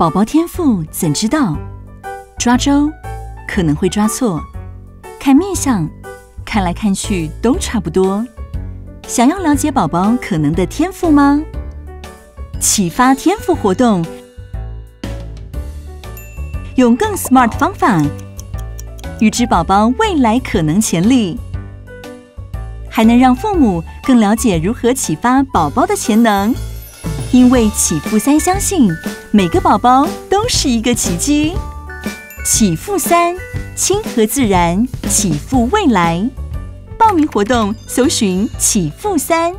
宝宝天赋怎知道？抓周可能会抓错，看面相，看来看去都差不多。想要了解宝宝可能的天赋吗？启发天赋活动，用更 smart 方法预知宝宝未来可能潜力，还能让父母更了解如何启发宝宝的潜能。因为启富三相信每个宝宝都是一个奇迹。启赋三，亲和自然，启赋未来。报名活动，搜寻启赋三。